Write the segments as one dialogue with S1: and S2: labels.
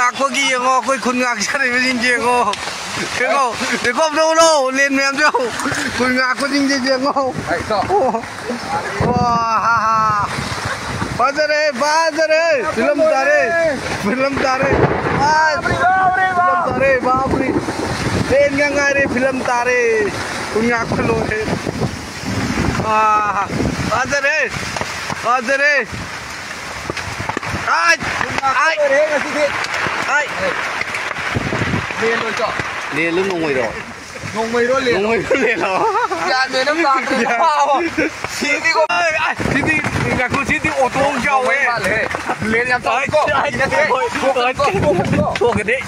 S1: ngakpagi yengo koi kun ngak sari bijin jengo kengo de kop do lo len mem jo kun ngak ko jing jengo
S2: ai to
S1: wah ha ha Padre, padre, film tare, film tare, film tare, बापरे ट्रेन गंगा रे फिल्म तारे कुन्या खोलो रे padre, padre, ai, ai,
S2: thế là
S1: ai,
S2: liền rồi cho
S1: liền luôn ngồi rồi,
S2: mày đó liền
S1: ngồi liền rồi.
S2: dạ mày nó làm cái sao xí đi con
S1: ai, thì đi, nhà cô chỉ đi ô tô giàu ấy.
S2: liền. Làm sao có?
S1: ai, thuộc cái đấy.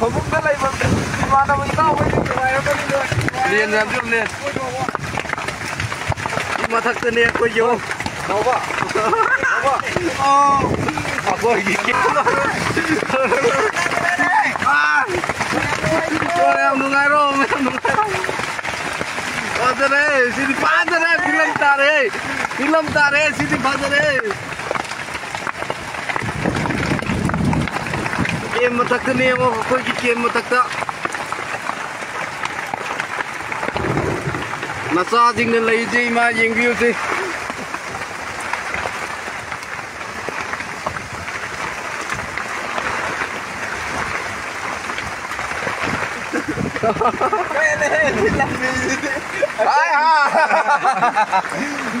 S2: không biết cái này mà mà đâu mà tao mới
S1: liền làm chút liền. Mà thật tên này có vô
S2: đâu vậy
S1: ô mà có Apa lagi? Wah, yang dungaro, yang dungaro. Father eh, sini father eh, film tar eh, film tar eh, sini father eh. Game matakta नहीं है वो कोई की game matakta. नसा जिंगन लाइजे
S2: इमा यंगियों से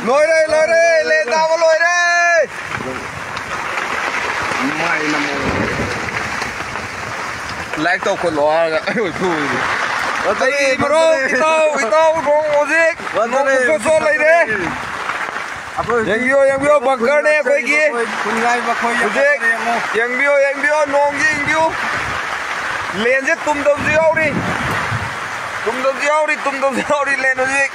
S2: lôi đây lôi đây lên tao có lôi đây
S1: Mai na mo.
S2: lại tao còn lo ôi thôi Đây bro, ito, ito, nung music, suso lay de. Yang bio, yang bio, bangka ne, koi ki. Music, yang bio, yang bio, nong ki, yang bio. Chứ tum tum diao đi. Tum tum diao đi, tum tum diao đi lên music.